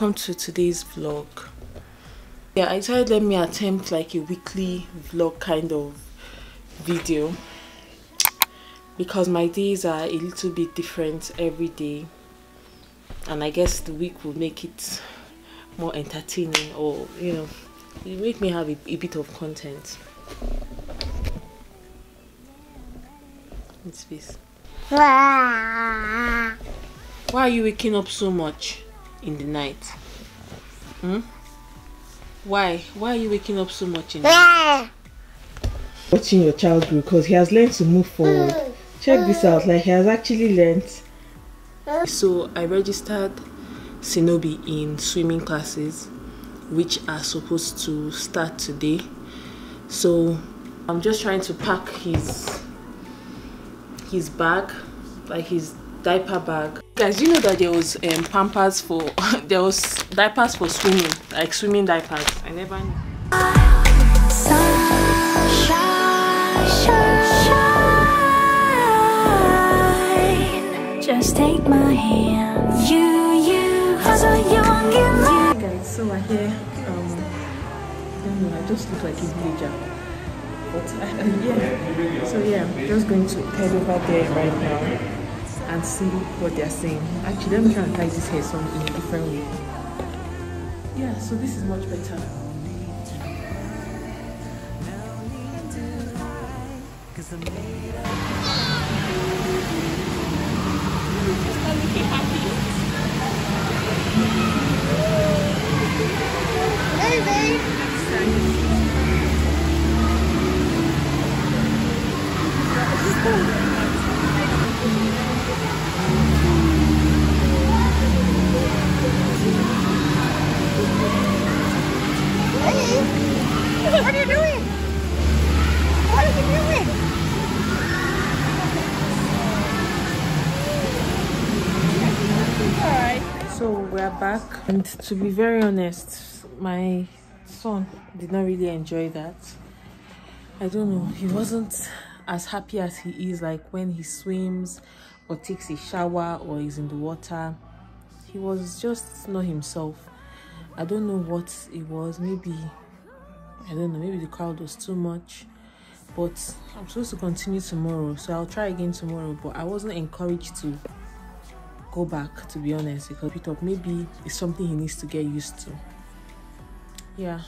Welcome to today's vlog. Yeah, I tried let me attempt like a weekly vlog kind of video because my days are a little bit different every day, and I guess the week will make it more entertaining or you know, it make me have a, a bit of content. What's this? Why are you waking up so much in the night? Hmm? Why? Why are you waking up so much in the night? Watching your child grow because he has learned to move forward. Check this out, like he has actually learned. So I registered Sinobi in swimming classes, which are supposed to start today. So I'm just trying to pack his his bag, like his diaper bag. Guys, you know that there was um, pampers for there was diapers for swimming, like swimming diapers. I never knew. sunshine. Just take my hand. You, you, cause you won't get Hey guys, so we're here. Um, I don't know, I just look like a villager. But uh, yeah, so yeah, I'm just going to head over there right now and see what they're saying. Actually, let me try and tie this hair some in a different way. Yeah, so this is much better. What are and to be very honest, my son did not really enjoy that. I don't know, he wasn't as happy as he is like when he swims or takes a shower or is in the water. He was just not himself. I don't know what it was. Maybe I don't know. Maybe the crowd was too much. But I'm supposed to continue tomorrow, so I'll try again tomorrow. But I wasn't encouraged to go back to be honest because pick up maybe it's something he needs to get used to. Yeah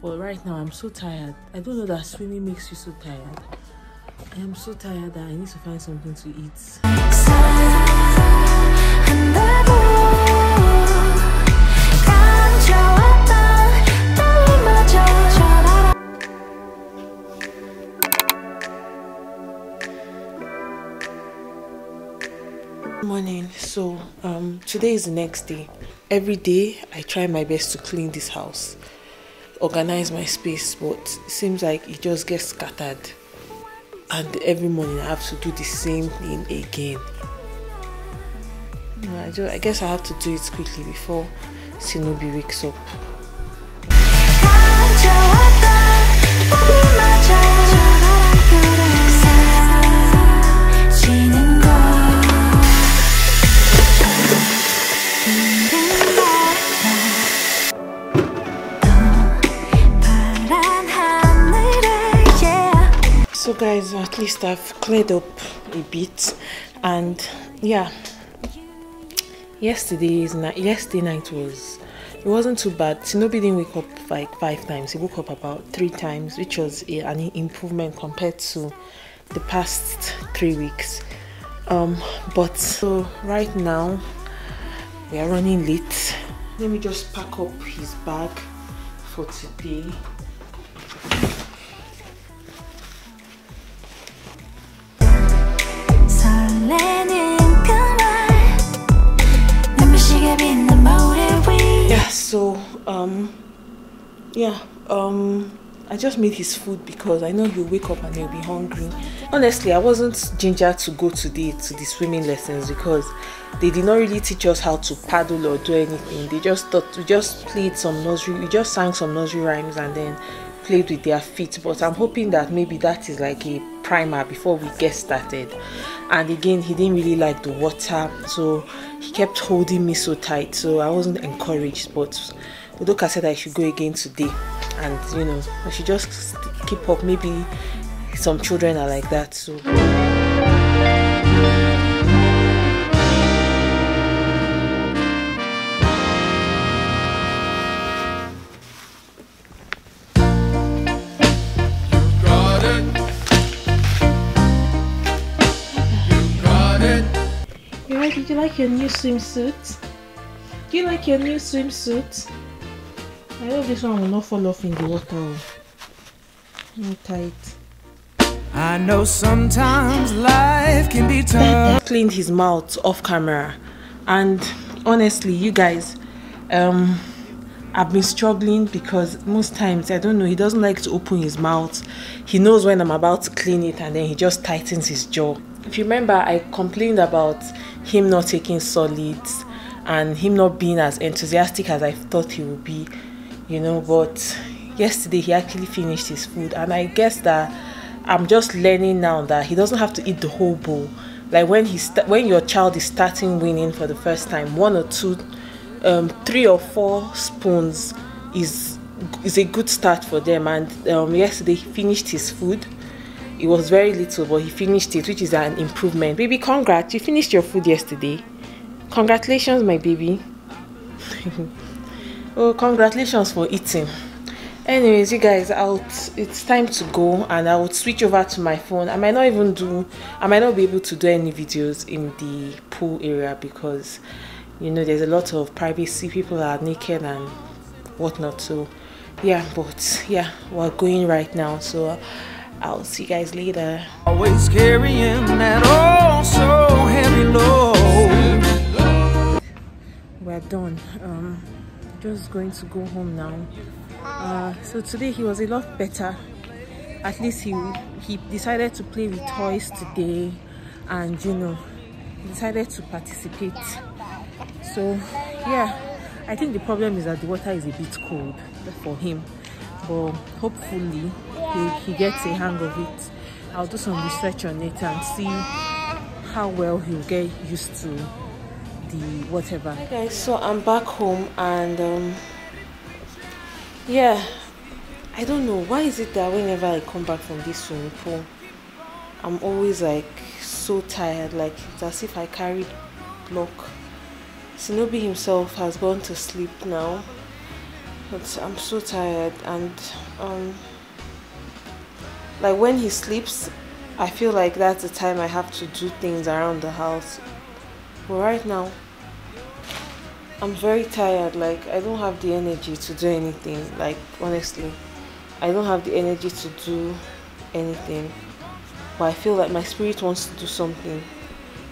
but right now i'm so tired. I don't know that swimming makes you so tired. I am so tired that i need to find something to eat morning. So um today is the next day. Every day i try my best to clean this house organize my space but it seems like it just gets scattered. And every morning i have to do the same thing again. I, just, I guess i have to do it quickly before sinobi wakes up guys, at least I've cleared up a bit, and yeah, yesterday's night, yesterday night was it wasn't too bad. Sinobi didn't wake up like five times. He woke up about three times, which was a, an improvement compared to the past three weeks. Um, but so right now we are running late. Let me just pack up his bag for today. 설레는 그말 빛난 모래 위 Yeah, so um yeah, um I just made his food because I know he'll wake up and he'll be hungry. Honestly, I wasn't ginger to go today to the swimming lessons because they did not really teach us how to paddle or do anything. They just thought we just played some nursery, we just sang some nursery rhymes and then played with their feet. But I'm hoping that maybe that is like a primer before we get started. And again, he didn't really like the water, so he kept holding me so tight. So I wasn't encouraged. But Udoka said I should go again today and you know I should just keep up maybe some children are like that so like your new swimsuit? Do you like your new swimsuit? I hope this one will not fall off in the water. oh. Not tight. I know sometimes life can be tough. Cleaned his mouth off camera, and honestly, you guys, um, I've been struggling because most times I don't know he doesn't like to open his mouth. He knows when I'm about to clean it, and then he just tightens his jaw. If you remember, I complained about him not taking solids and him not being as enthusiastic as I thought he would be you know but yesterday he actually finished his food. And i guess that i'm just learning now that he doesn't have to eat the whole bowl. Like when he when your child is starting weaning for the first time one or two um, three or four spoons is is a good start for them. And um, yesterday he finished his food it was very little but he finished it which is an improvement baby congrats you finished your food yesterday congratulations my baby Oh, congratulations for eating. Anyways, you guys, out. It's time to go, and I would switch over to my phone. I might not even do. I might not be able to do any videos in the pool area because, you know, there's a lot of privacy. People are naked and whatnot. So, yeah. But yeah, we're going right now. So, I'll see you guys later. Always carrying that oh so heavy load. we're done. Um just going to go home now. Uh so today he was a lot better. At least he he decided to play with toys today and you know he decided to participate. So yeah i think the problem is that the water is a bit cold for him but hopefully he, he gets a hang of it. I'll do some research on it and see how well he'll get used to the whatever. Hi guys so i'm back home and um yeah i don't know. Why is it that whenever i come back from this swimming pool i'm always like so tired? Like it's as if i carried block Sinobi himself has gone to sleep now but i'm so tired and um like when he sleeps i feel like that's the time i have to do things around the house. But right now i'm very tired. Like i don't have the energy to do anything. Like honestly i don't have the energy to do anything. But i feel like my spirit wants to do something.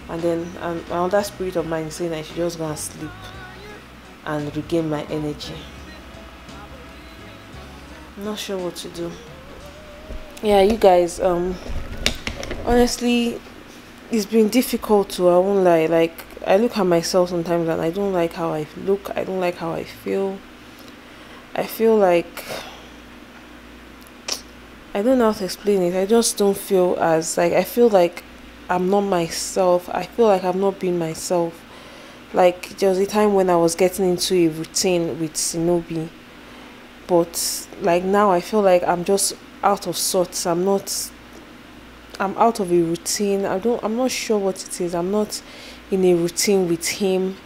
And then um, another spirit of mine is saying i should just go and sleep and regain my energy not sure what to do. Yeah you guys um honestly it's been difficult to i won't lie. Like i look at myself sometimes and i don't like how i look. I don't like how i feel. I feel like i don't know how to explain it. I just don't feel as like i feel like i'm not myself. I feel like i'm not being myself. Like there was a time when i was getting into a routine with sinobi but like now i feel like i'm just out of sorts. I'm not i'm out of a routine. I don't i'm not sure what it is. I'm not in a routine with him.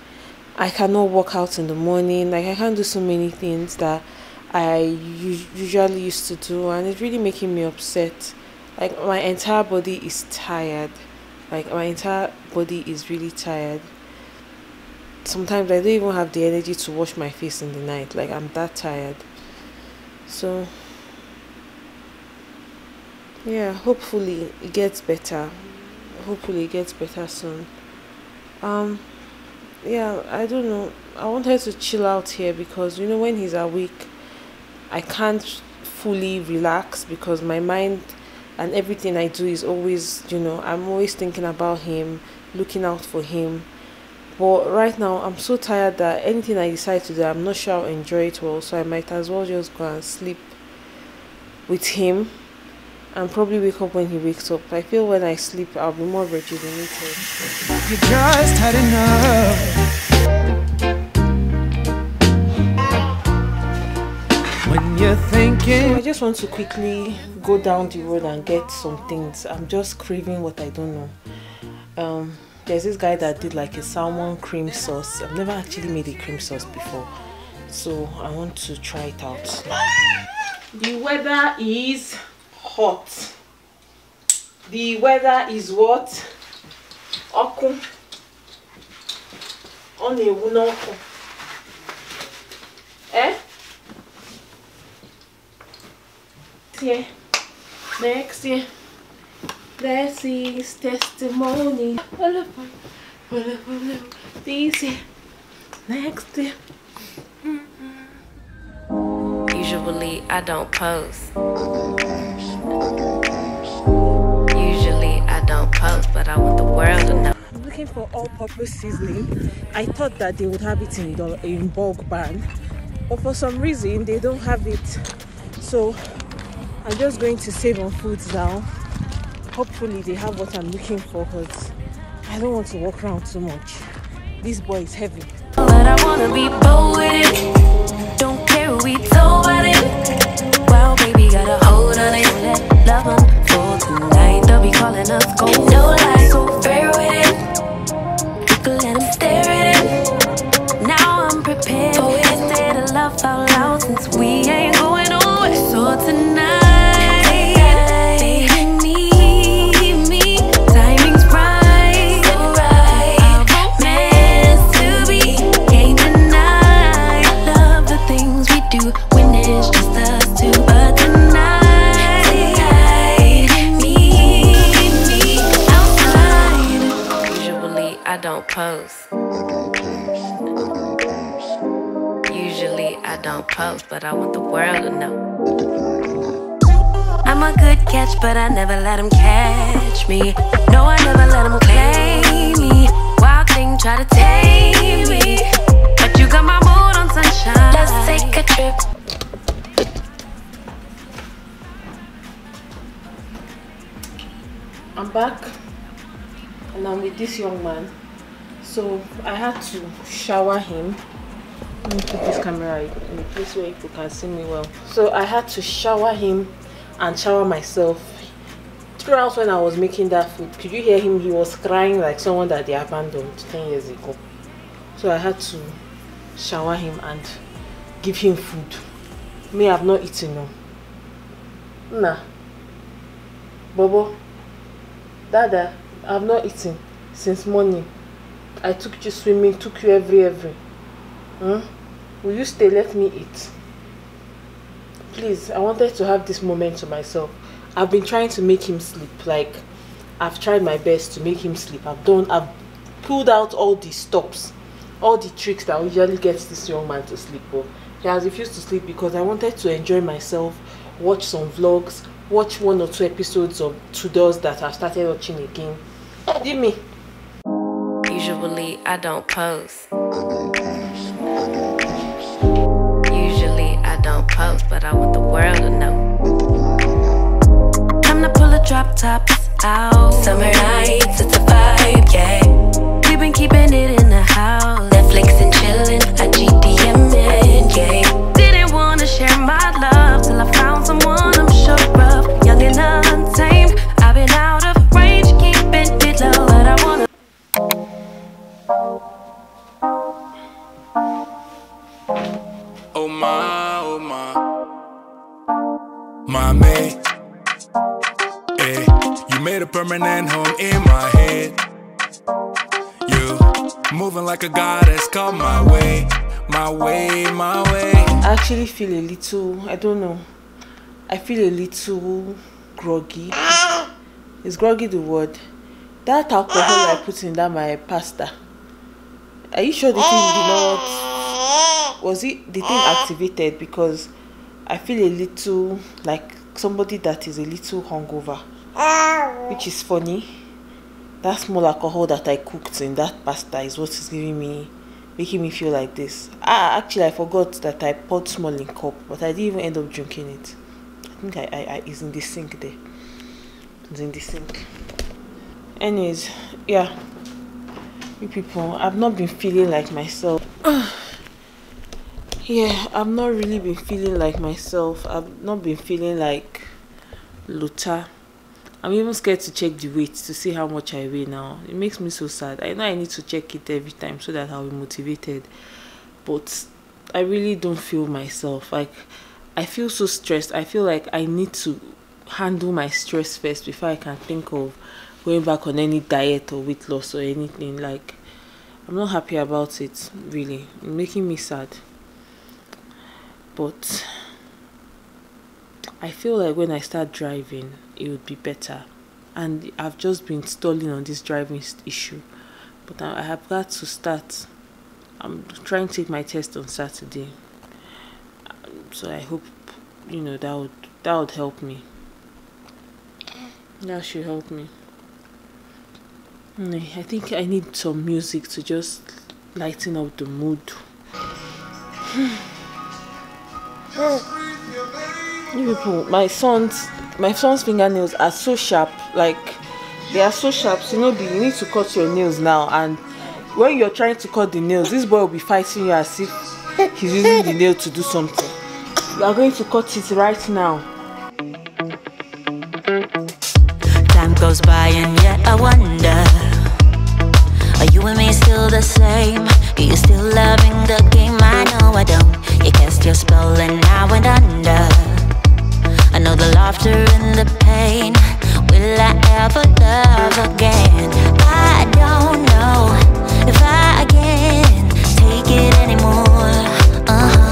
I cannot work out in the morning. Like i can't do so many things that i usually used to do and it's really making me upset. Like my entire body is tired. Like my entire body is really tired. Sometimes i don't even have the energy to wash my face in the night. Like i'm that tired so yeah hopefully it gets better. Hopefully it gets better soon. Um yeah i don't know. I wanted to chill out here because you know when he's awake I can't fully relax because my mind and everything I do is always, you know, I'm always thinking about him, looking out for him. But right now, I'm so tired that anything I decide to do, I'm not sure I'll enjoy it well. So I might as well just go and sleep with him and probably wake up when he wakes up. I feel when I sleep, I'll be more rejuvenated. You just had enough. When you're So thinking, I just want to quickly go down the road and get some things. I'm just craving what I don't know. Um, there's this guy that did like a salmon cream sauce. I've never actually made a cream sauce before, so I want to try it out. The weather is hot. The weather is what? Ọkụ. Ọ na-ewu. Eh? year, next year. This is testimony. This year, next year. Mm-hmm. Usually I don't post. Usually I don't post, but I want the world to know. I'm looking for all-purpose seasoning. I thought that they would have it in the, in Bulk Barn, but for some reason they don't have it. So I'm just going to Save-On-Foods now. Hopefully they have what I'm looking for, because I don't want to walk around too much. This boy is heavy. But I wanna be bold with it. Don't care we told about it. Baby, got a hold on it. Let love unfold tonight. They'll be calling us gold. No so fair with it. Let stare at post. Usually I don't post, but I want the world to know. I'm a good catch, but I never let him catch me. No, I never let him claim me. Wild thing try to tame me. But you got my mood on sunshine. Let's take a trip. I'm back and I'm with this young man. So I had to shower him. Let me put this camera in a place where people can see me well. So I had to shower him and shower myself. Throughout when I was making that food, could you hear him? He was crying like someone that they abandoned 10 years ago. So I had to shower him and give him food. Me, I've not eaten no. Nah. Bobo, Dada, I've not eaten since morning. I took you swimming, took you every every. Hmm? Will you stay? Let me eat. Please, I wanted to have this moment to myself. I've been trying to make him sleep. Like, I've tried my best to make him sleep. I've done, I've pulled out all the stops, all the tricks that usually gets this young man to sleep. But he has refused to sleep because I wanted to enjoy myself, watch some vlogs, watch one or two episodes of Tudors that I've started watching again. Give me. I don't post. Usually I don't post, but I want the world to know. Time to pull a drop top it's out. Summer nights, it's a vibe, yeah. We've been keeping it in the house. Netflix and chillin', I GDMing, yeah. Didn't wanna share my love till I found someone I'm sure like a goddess, come my way, my way, my way. I actually feel a little, I don't know. I feel a little groggy. Is groggy the word? That alcohol I put in that my pasta. Are you sure the thing did not was it the thing activated because I feel a little like somebody that is a little hungover, which is funny. That small alcohol that I cooked in that pasta is what is giving me, making me feel like this. Ah, actually, I forgot that I poured small in cup, but I didn't even end up drinking it. I think I, I, I it's in the sink there. It's in the sink. Anyways, yeah. You people, I've not been feeling like myself. yeah, I've not really been feeling like myself. I've not been feeling like Luther. I'm even scared to check the weight to see how much I weigh now. It makes me so sad. I know I need to check it every time so that I'll be motivated. But I really don't feel myself. Like I feel so stressed. I feel like I need to handle my stress first before I can think of going back on any diet or weight loss or anything. Like I'm not happy about it really. It's making me sad. But I feel like when I start driving, it would be better. And I've just been stalling on this driving issue. But I, I have got to start. I'm trying to take my test on Saturday. So I hope, you know, that would that would help me. Eh. That should help me. Mm, I think I need some music to just lighten up the mood. Eh. You people, my son's my son's fingernails are so sharp, like they are so sharp. So you know, you need to cut your nails now. And when you're trying to cut the nails, this boy will be fighting you as if he's using the nail to do something. You are going to cut it right now. Time goes by and yet I wonder Are you and me still the same? Are you still loving the game? I know I don't You cast your spell and I went under know the laughter and the pain Will I ever love again? I don't know if I can take it anymore uh-huh. So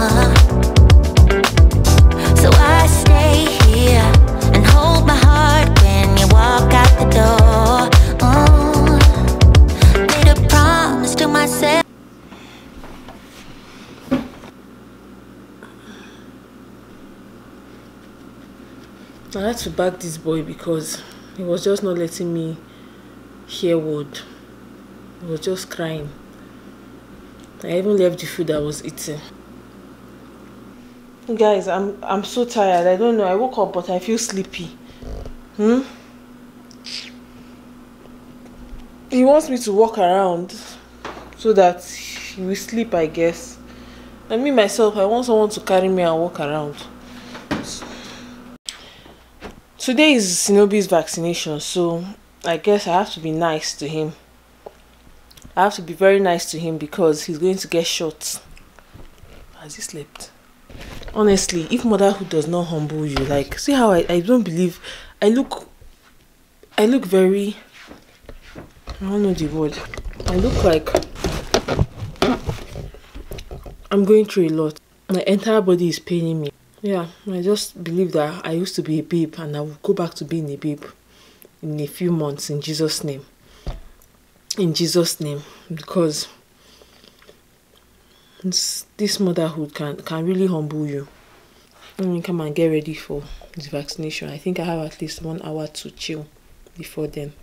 I had to back this boy because he was just not letting me hear word. He was just crying. I even left the food I was eating. Guys, I'm I'm so tired. I don't know. I woke up but I feel sleepy. Hmm? He wants me to walk around so that he will sleep, I guess. And me myself, I want someone to carry me and walk around. Today is Sinobi's vaccination, so I guess I have to be nice to him. I have to be very nice to him because he's going to get shot. Has he slept? Honestly, if motherhood does not humble you, like see how I, I don't believe I look I look very I don't know the word. I look like I'm going through a lot. My entire body is paining me. Yeah, I just believe that I used to be a babe and I will go back to being a babe in a few months in Jesus' name. In Jesus' name. Because this, motherhood can, can really humble you. Let me come and get ready for the vaccination. I think I have at least one hour to chill before then.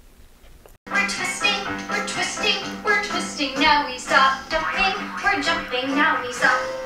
We're twisting, we're twisting, we're twisting. Now we stop jumping, we're jumping. Now we stop.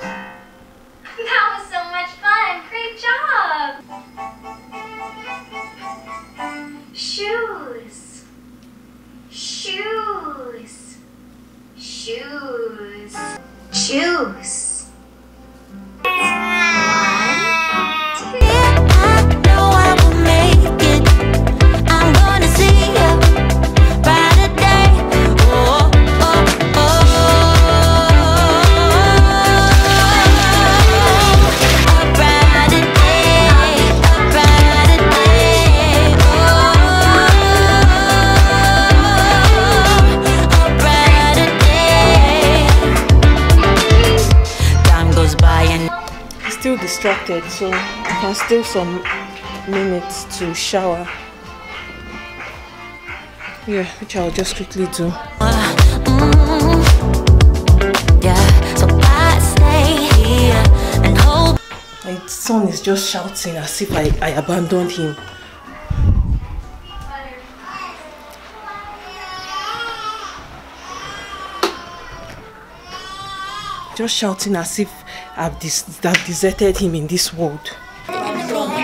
Some minutes to shower. Yeah, which I'll just quickly do. I son is just shouting as if I, I abandoned him. Just shouting as if I've, dis- I've deserted him in this world.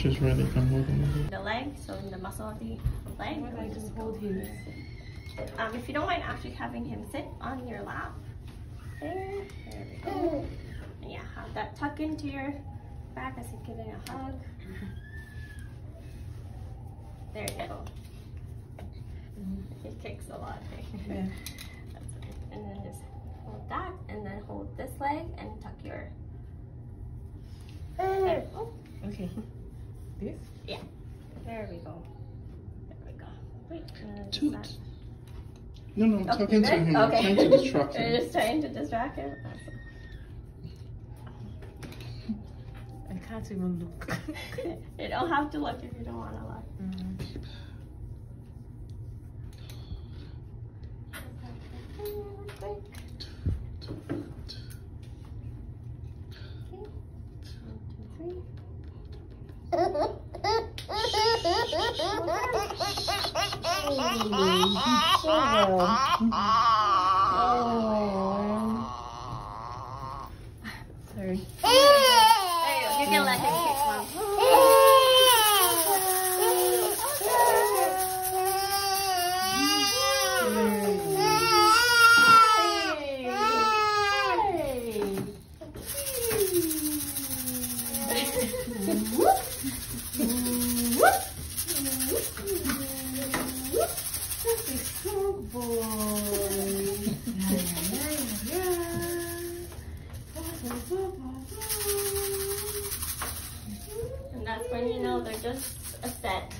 she's ready, you can hold him the leg, so in the muscle of the leg. I just hold him. Um, if you don't mind actually having him sit on your lap. There, there we go. And yeah, have that tuck into your back as he's giving a hug. There you go. He kicks a lot. That's okay. And then just hold that, and then hold this leg and tuck your. There. Oh, Okay. This? yeah. There we go. There we go. Wait. and then just Toot. No, no, I'm Oh, talking to good? him. I'm trying to distract You're him. just trying to distract him. I can't even look. you don't have to look if you don't want to look. Mm-hmm. Sorry. There you go. You can let him kick one. And that's when you know they're just a set.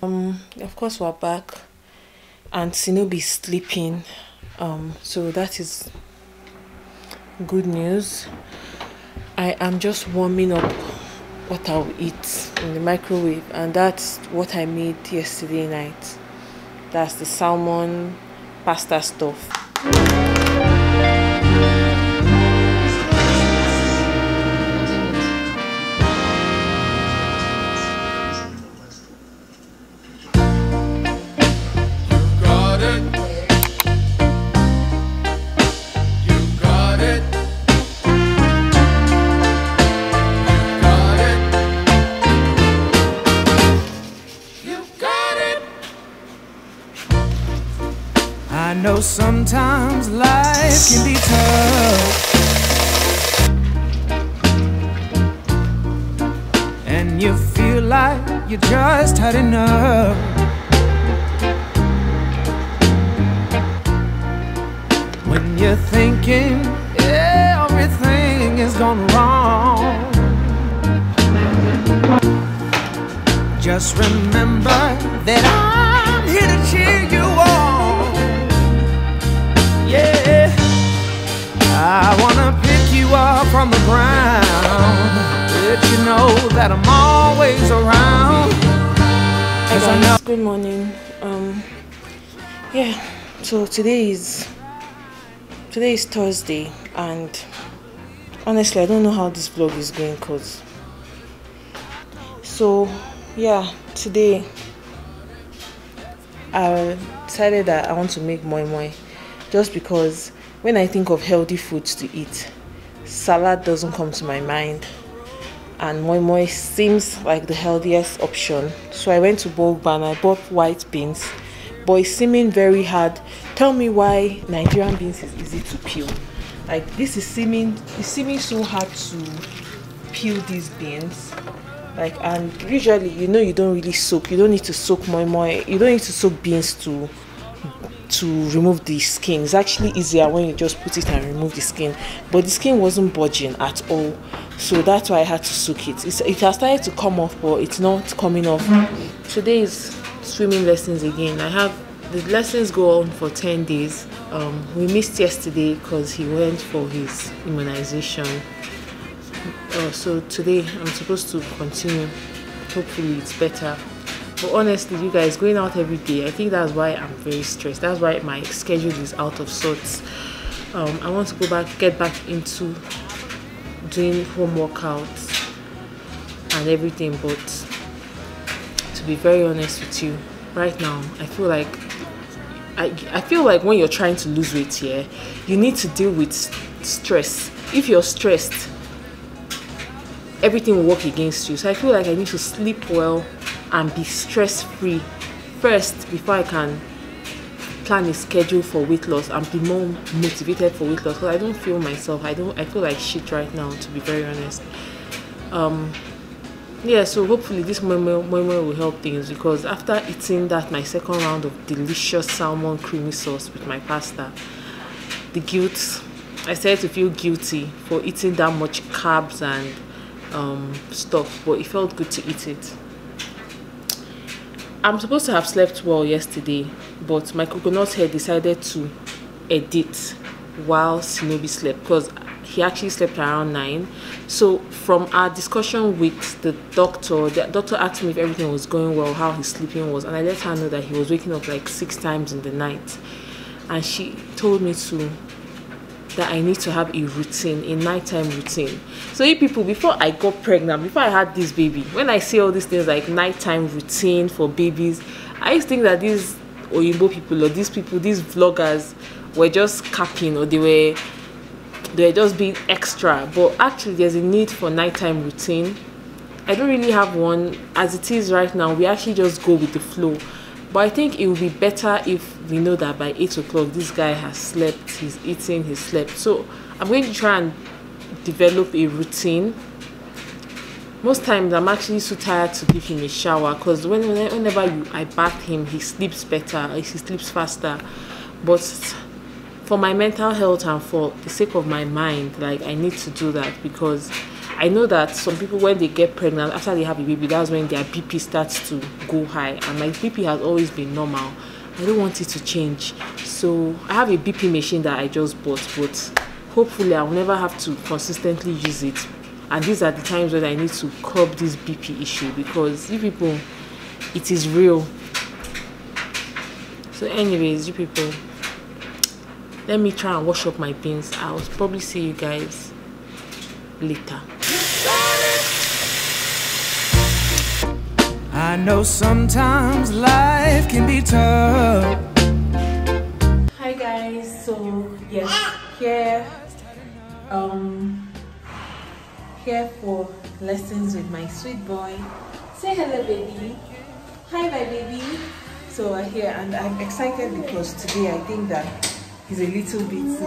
Um, of course we're back, and Sinobi sleeping. Um, so that is good news. I am just warming up what I'll eat in the microwave, and that's what I made yesterday night. That's the salmon pasta stuff. And you feel like you just had enough. When you're thinking everything is gone wrong. Just remember that I'm here to cheer you on. Yeah, I wanna pick you up from the ground. Know that I'm always around. Cause I know. good morning. Um, yeah. So today is today is Thursday, and honestly, I don't know how this vlog is going, cause so yeah, today I decided that I want to make moi moi, just because when I think of healthy foods to eat, salad doesn't come to my mind and moi moi seems like the healthiest option. So I went to Bulk and I bought white beans, but it's seeming very hard. Tell me why Nigerian beans is easy to peel. Like this is seeming it's seeming so hard to peel these beans. Like and usually you know you don't really soak. You don't need to soak moi moi. You don't need to soak beans to to remove the skin. It's actually easier when you just put it and remove the skin. But the skin wasn't budging at all. So that's why I had to soak it. It's, it has started to come off, but it's not coming off. Today is swimming lessons again. I have the lessons go on for 10 days. Um, we missed yesterday because he went for his immunization. Uh, so today I'm supposed to continue. Hopefully it's better. But honestly, you guys, going out every day, I think that's why I'm very stressed. That's why my schedule is out of sorts. Um, I want to go back, get back into doing home workouts and everything. But to be very honest with you, right now, I feel like I, I feel like when you're trying to lose weight here, you need to deal with stress. If you're stressed, everything will work against you. So I feel like I need to sleep well and be stress free first before I can plan a schedule for weight loss and be more motivated for weight loss because I don't feel myself I don't I feel like shit right now to be very honest um yeah so hopefully this moment will help things because after eating that my second round of delicious salmon creamy sauce with my pasta the guilt I started to feel guilty for eating that much carbs and um, stuff but it felt good to eat it I'm supposed to have slept well yesterday, but my coconut hair decided to edit while Sinobi slept because he actually slept around 9. So from our discussion with the doctor, the doctor asked me if everything was going well, how his sleeping was, and I let her know that he was waking up like six times in the night. And she told me to that I need to have a routine, a nighttime routine. So you people, before I got pregnant, before I had this baby, when I see all these things like nighttime routine for babies, I used to think that these Oyinbo people or these people, these vloggers were just capping or they were they were just being extra. But actually there's a need for nighttime routine. I don't really have one as it is right now. We actually just go with the flow but I think it would be better if we know that by 8 o'clock this guy has slept, he's eating, he's slept. So I'm going to try and develop a routine. Most times I'm actually so tired to give him a shower because when, whenever you, I bath him, he sleeps better, he sleeps faster. But for my mental health and for the sake of my mind, like I need to do that because I know that some people when they get pregnant after they have a baby, that's when their BP starts to go high, and my BP has always been normal. I don't want it to change, so I have a BP machine that I just bought, but hopefully I will never have to consistently use it. And these are the times when I need to curb this BP issue because you people, it is real. So, anyways, you people, let me try and wash up my beans. I'll probably see you guys later. I know sometimes life can be tough. Hi guys, so yes, here um here for lessons with my sweet boy. Say hello baby. Hi my baby. So here and I'm excited because today I think that he's a little bit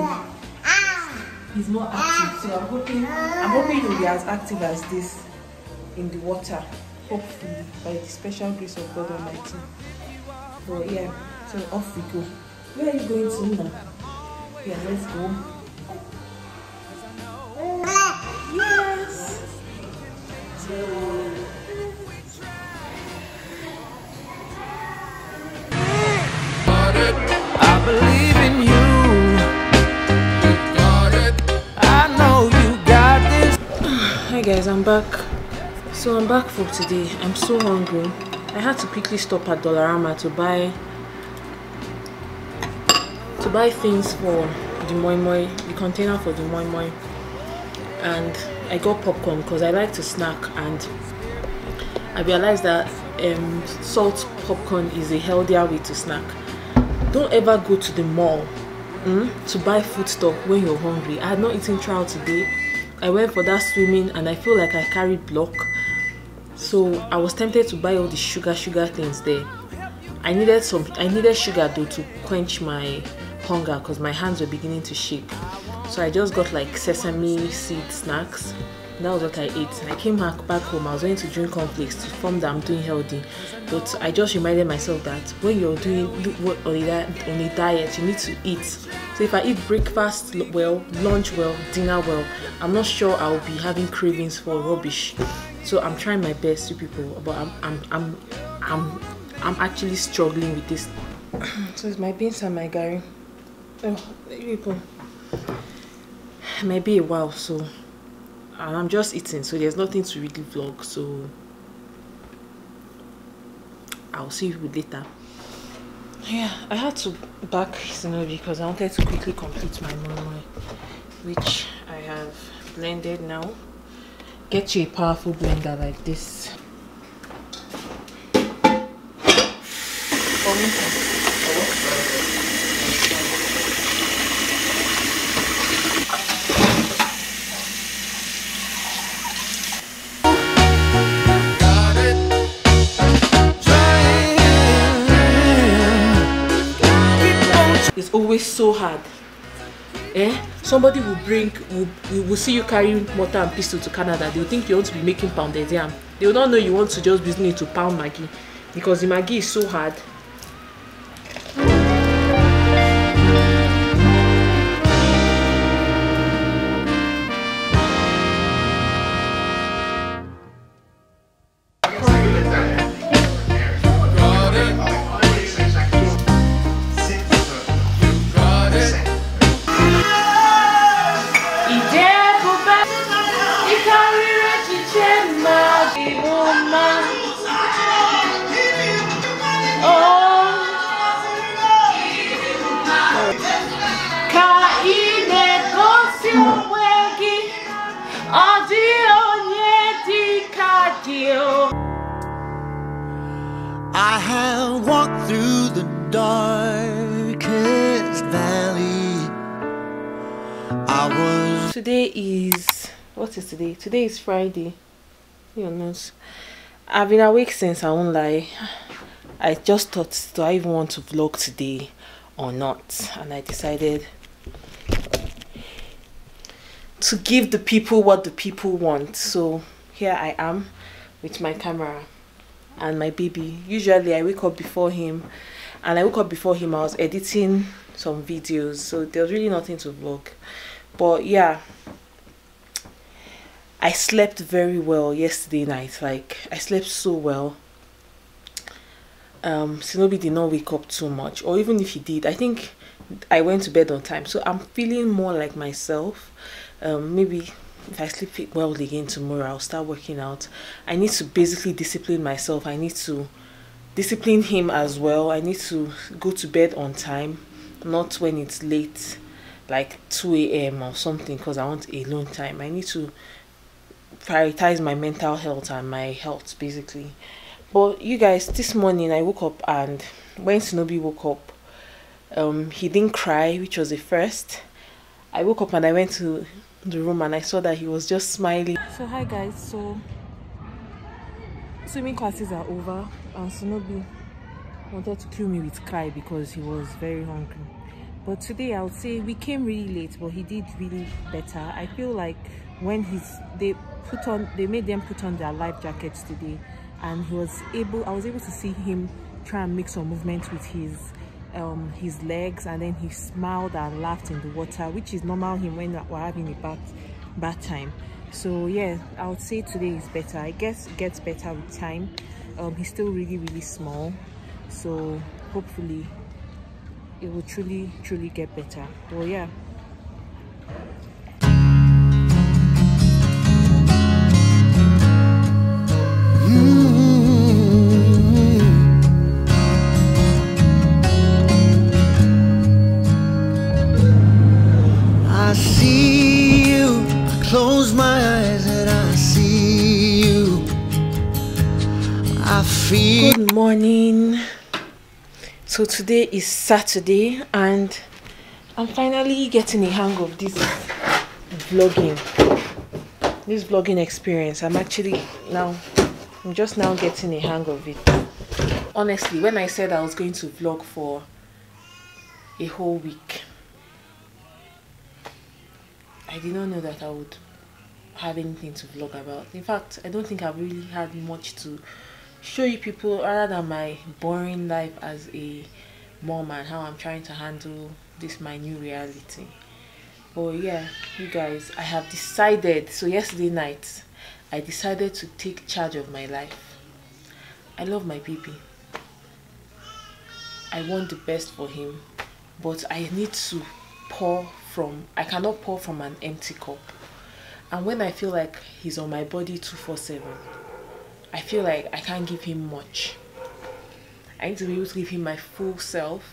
he's more active. So I'm hoping I'm hoping he'll be as active as this in the water hopefully by the special grace of God Almighty. But yeah, so off we go. Where are you going to now? Yeah, let's go. Yes. I believe Hi guys, I'm back. So I'm back for today. I'm so hungry. I had to quickly stop at Dollarama to buy to buy things for the moi moi, the container for the moi moi. And I got popcorn because I like to snack and I realized that um, salt popcorn is a healthier way to snack. Don't ever go to the mall mm, to buy food stuff when you're hungry. I had not eaten trout today. I went for that swimming and I feel like I carried block. So I was tempted to buy all the sugar sugar things there. I needed some I needed sugar though to quench my hunger because my hands were beginning to shake. So I just got like sesame seed snacks, that was what I ate. I came back back home. I was going to drink cornflakes to form that I'm doing healthy, but I just reminded myself that when you're doing on a on a diet, you need to eat. So if I eat breakfast well, lunch well, dinner well, I'm not sure I'll be having cravings for rubbish. So I'm trying my best to people, but I'm I'm I'm I'm I'm actually struggling with this. so it's my beans and my garri. Oh, people. It might be a while, so and I'm just eating, so there's nothing to really vlog. So I'll see you later. Yeah, I had to back Sino because I wanted to quickly complete my moi which I have blended now. Get you a powerful blender like this. Always so hard. Eh? Somebody will bring, will, will see you carrying mortar and pestle to Canada. They'll think you want to be making pounded yam. They will not know you want to just be need to pound Maggi because the Maggi is so hard. Friday. You know, I've been awake since I won't lie. I just thought, do I even want to vlog today or not? And I decided to give the people what the people want. So here I am with my camera and my baby usually i wake up before him and i woke up before him i was editing some videos so there was really nothing to vlog but yeah i slept very well yesterday night like i slept so well um Sinobi did not wake up too much or even if he did i think i went to bed on time so i'm feeling more like myself um maybe if I sleep well again tomorrow, I'll start working out. I need to basically discipline myself. I need to discipline him as well. I need to go to bed on time, not when it's late, like 2 a.m. or something, because I want alone time. I need to prioritize my mental health and my health, basically. But you guys, this morning I woke up and when Sinobi woke up, um, he didn't cry, which was the first. I woke up and I went to the room and I saw that he was just smiling. So hi guys, so swimming classes are over and Sinobi wanted to kill me with Kai because he was very hungry. But today I would say we came really late but he did really better. I feel like when he's they put on they made them put on their life jackets today. And he was able I was able to see him try and make some movements with his um, his legs. And then he smiled and laughed in the water which is normal him when we're having a bath bath time. So yeah i would say today is better. I guess it gets better with time. Um, he's still really really small. So hopefully it will truly truly get better. Well yeah close my eyes and I see you. I feel. good morning so today is saturday and i'm finally getting a hang of this vlogging this vlogging experience i'm actually now i'm just now getting a hang of it honestly when i said i was going to vlog for a whole week i did not know that i would have anything to vlog about. In fact i don't think i've really had much to show you people other than my boring life as a mom and how i'm trying to handle this my new reality. But yeah you guys i have decided so yesterday night i decided to take charge of my life. I love my baby. I want the best for him but i need to pour from i cannot pour from an empty cup. And when i feel like he's on my body 247 i feel like i can't give him much. I need to be able to give him my full self.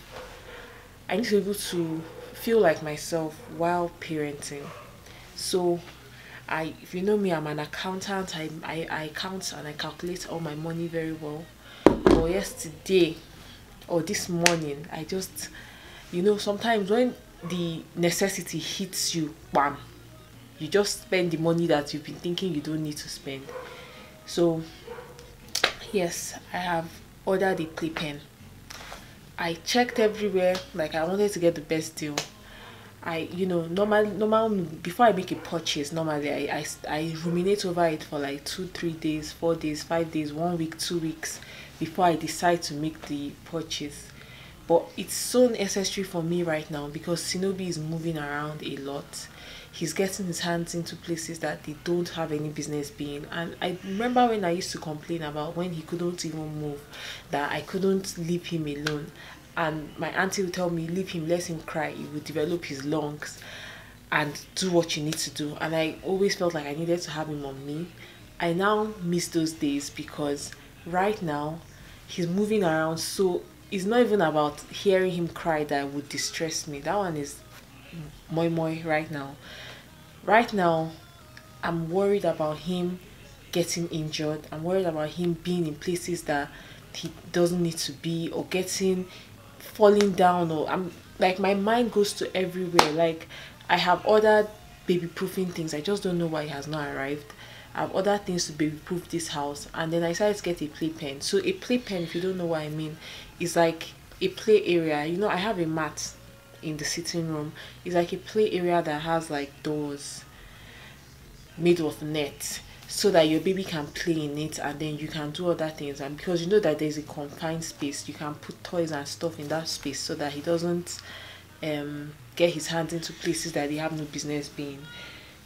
I need to be able to feel like myself while parenting. So i if you know me i'm an accountant. I i, I count and i calculate all my money very well. But yesterday or this morning i just you know sometimes when the necessity hits you bam. You just spend the money that you've been thinking you don't need to spend. So yes i have ordered a playpen i checked everywhere like i wanted to get the best deal. I you know normal normal before i make a purchase normally I, I i ruminate over it for like two three days four days five days one week two weeks before i decide to make the purchase but it's so necessary for me right now because Sinobi is moving around a lot. He's getting his hands into places that they don't have any business being. And I remember when I used to complain about when he couldn't even move, that I couldn't leave him alone. And my auntie would tell me, leave him, let him cry, he will develop his lungs and do what you need to do. And I always felt like I needed to have him on me. I now miss those days because right now he's moving around so it's not even about hearing him cry that would distress me. That one is moi moi right now. Right now, I'm worried about him getting injured. I'm worried about him being in places that he doesn't need to be or getting falling down or I'm like my mind goes to everywhere. Like I have ordered baby proofing things. I just don't know why it has not arrived. I've other things to baby proof this house and then I decided to get a playpen. So a playpen, if you don't know what I mean, is like a play area. You know, I have a mat in the sitting room. It's like a play area that has like doors made of net so that your baby can play in it and then you can do other things and because you know that there's a confined space you can put toys and stuff in that space so that he doesn't um, get his hands into places that they have no business being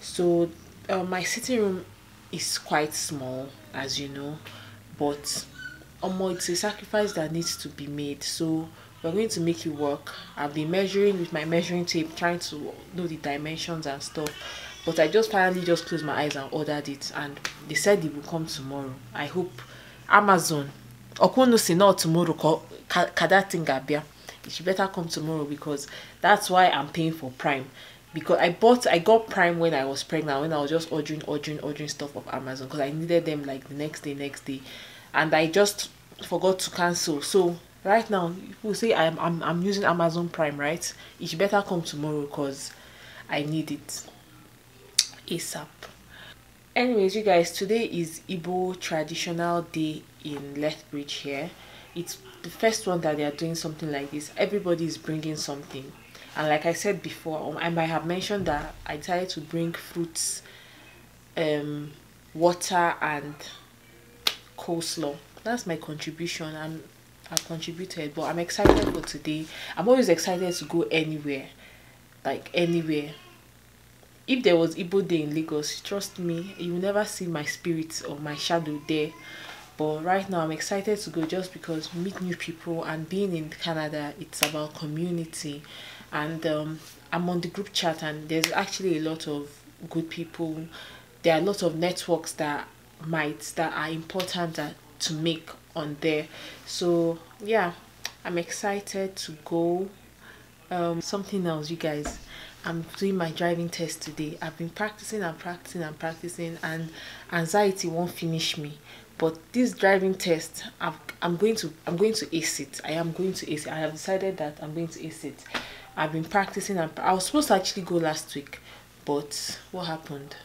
so uh, my sitting room is quite small as you know but um, it's a sacrifice that needs to be made. So we're going to make it work. I've been measuring with my measuring tape trying to know the dimensions and stuff. But i just finally just closed my eyes and ordered it. And they said it will come tomorrow. I hope amazon okwunu si not tomorrow ka that gabia it should better come tomorrow because that's why i'm paying for prime. Because i bought i got prime when i was pregnant when i was just ordering ordering ordering stuff off amazon because i needed them like the next day next day and i just forgot to cancel. So right now people say i'm i'm, I'm using amazon prime right? It better come tomorrow because i need it asap anyways you guys today is Igbo traditional day in lethbridge here. It's the first one that they are doing something like this. Everybody is bringing something. And like i said before i might have mentioned that i decided to bring fruits um water and coleslaw that's my contribution i'm i've contributed but i'm excited for today i'm always excited to go anywhere like anywhere if there was Igbo day in Lagos, trust me, you will never see my spirit or my shadow there. But right now, I'm excited to go just because meet new people and being in Canada, it's about community. And um, I'm on the group chat, and there's actually a lot of good people. There are a lot of networks that might that are important that, to make on there. So yeah, I'm excited to go. Um, something else, you guys I'm doing my driving test today. I've been practicing and practicing and practicing and anxiety won't finish me. But this driving test, I'm, I'm going to I'm going to ace it. I am going to ace it. I have decided that I'm going to ace it. I've been practicing and I was supposed to actually go last week, but what happened?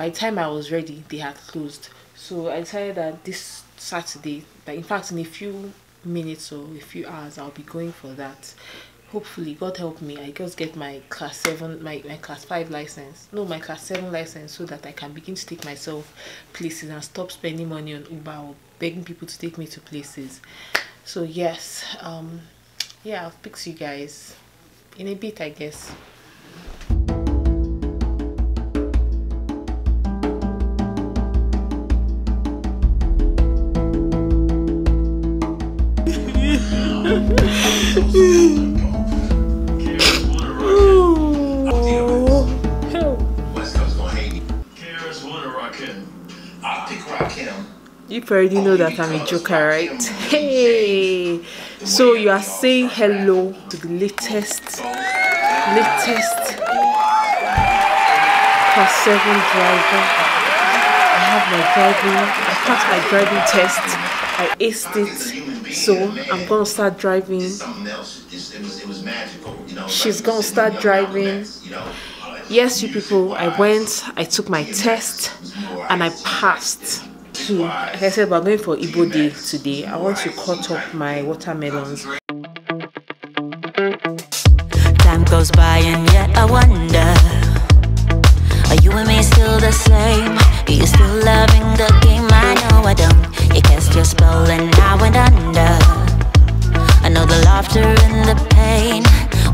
By the time I was ready, they had closed. So I decided that this Saturday, that in fact in a few minutes or a few hours, I'll be going for that. Hopefully god help me i just get my class 7 my, my class 5 license. No my class 7 license so that i can begin to take myself places and stop spending money on uber or begging people to take me to places. So yes um yeah i'll fix you guys in a bit i guess You already know that I'm a joker, right? Hey! So you are saying hello to the latest, latest class 7 driver. I have my driving, I passed my driving test. I aced it. So I'm gonna start driving. She's gonna start driving. Yes, you people, I went, I took my test, and I passed. Hmm, Like I said, we're going for Igbo Day today. I want to cut up my watermelons. Time goes by and yet I wonder Are you and me still the same? Are you still loving the game? I know I don't You cast your spell and I went under. I know the laughter and the pain.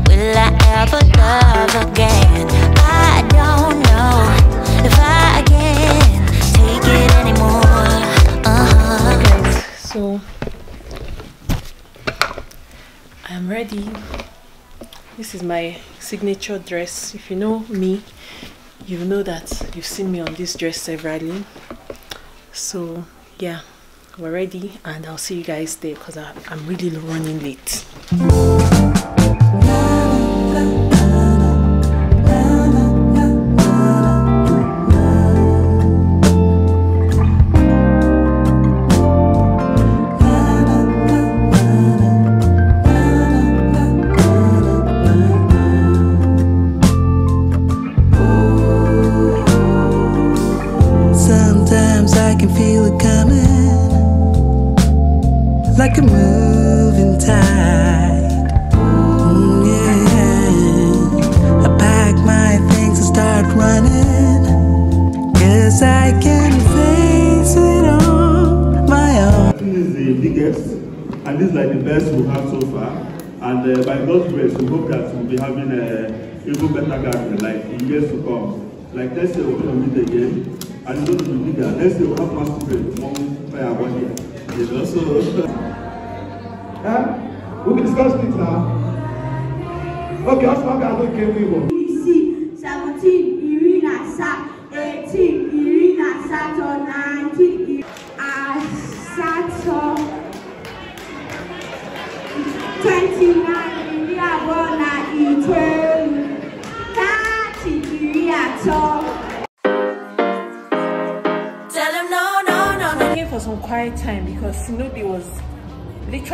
Will I ever love again? I don't know If I can take it anymore. Uh-huh. guys so i'm ready. This is my signature dress. If you know me you know that you've seen me on this dress severally. So yeah we're ready and i'll see you guys there because i'm really running late that we'll be having a even better garden like in years to come. Like next year, we're going meet again, and it's going to be bigger. Next year, we'll have massive grade, one firework here. You know, so. huh? We can discuss things now. Okay, as long as I don't get me one.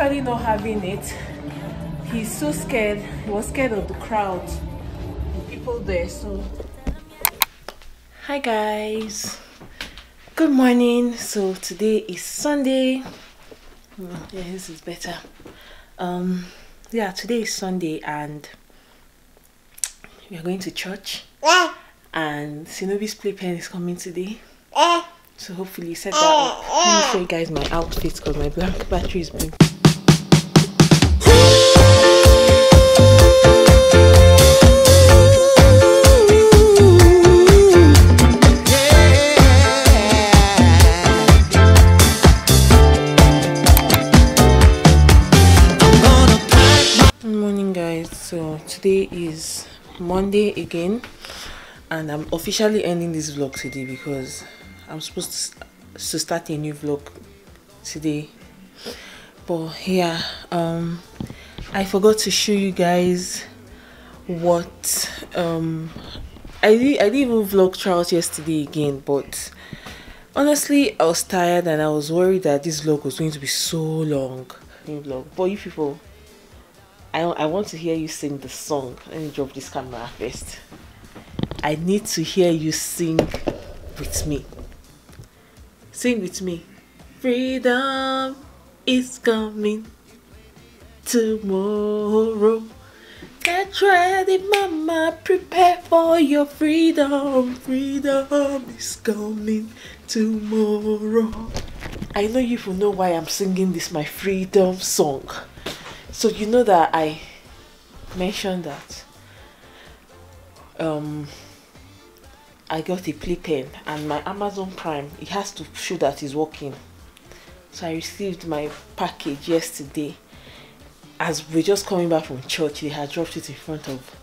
Literally not having it. He's so scared. He was scared of the crowd, the people there. So, hi guys, good morning. So today is Sunday. Hmm, Yeah, this is better. Um, yeah, today is Sunday and we are going to church. And Sinobi's playpen is coming today. So hopefully set that up. Let me show you guys my outfit because my blank battery is blinking. Today is Monday again and I'm officially ending this vlog today because I'm supposed to, to start a new vlog today. But yeah, um I forgot to show you guys what um I did I didn't even vlog Charles yesterday again, but honestly I was tired and I was worried that this vlog was going to be so long. New vlog. But you people I, I want to hear you sing the song. Let me drop this camera first. I need to hear you sing with me. Sing with me. Freedom is coming tomorrow. Get ready, mama, prepare for your freedom. Freedom is coming tomorrow. I know you will know why I'm singing this my freedom song. So you know that I mentioned that um I got a playpen and my Amazon Prime it has to show that it's working. So I received my package yesterday. As we're just coming back from church, they had dropped it in front of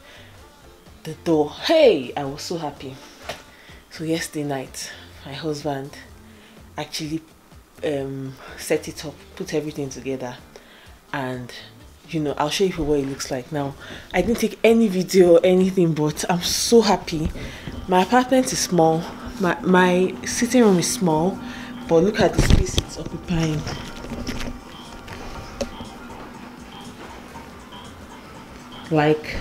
the door. Hey, I was so happy. So yesterday night, my husband actually um, set it up, put everything together, and you know, I'll show you what it looks like now. I didn't take any video or anything, but I'm so happy. My apartment is small. My my sitting room is small, but look at the space it's occupying. Like,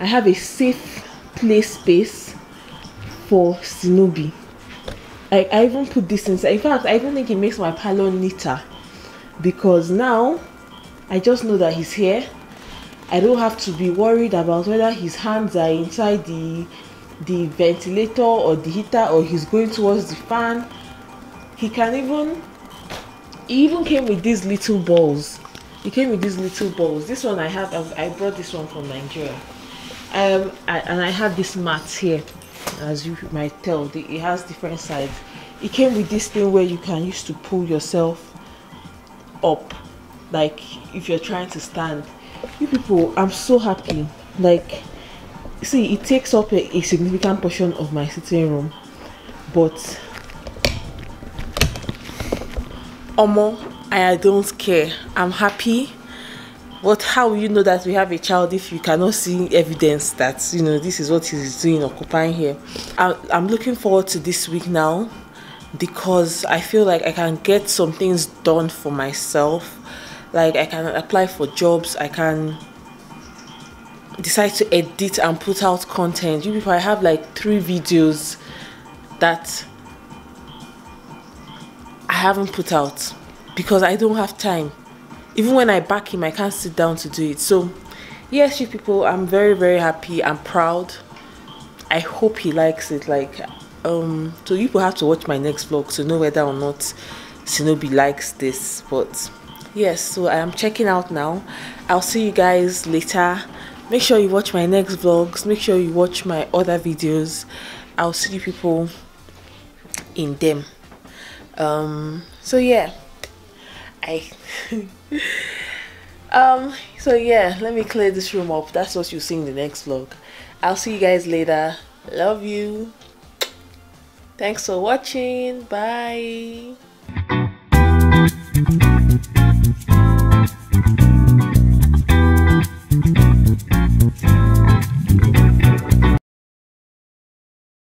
I have a safe play space for Sinobi. I, I even put this inside. In fact, I even think it makes my parlor neater because now I just know that he's here. I don't have to be worried about whether his hands are inside the the ventilator or the heater or he's going towards the fan. He can even he even came with these little balls. He came with these little balls. This one I have I brought this one from Nigeria. Um I, and I have this mat here as you might tell the, it has different sides it came with this thing where you can use to pull yourself up like if you're trying to stand you people i'm so happy like see it takes up a, a significant portion of my sitting room but Omo, I don't care. I'm happy. But how will you know that we have a child if you cannot see evidence that you know this is what he's doing occupying here? I, I'm looking forward to this week now because I feel like I can get some things done for myself. Like I can apply for jobs. I can decide to edit and put out content. You people, I have like three videos that I haven't put out because I don't have time. Even when I back him, I can't sit down to do it. So, yes, you people, I'm very, very happy. I'm proud. I hope he likes it. Like, um, so you people have to watch my next vlog to know whether or not Sinobi likes this. But yes, so I am checking out now. I'll see you guys later. Make sure you watch my next vlogs. Make sure you watch my other videos. I'll see you people in them. Um, so yeah, I. um so yeah let me clear this room up that's what you'll see in the next vlog i'll see you guys later love you thanks for watching bye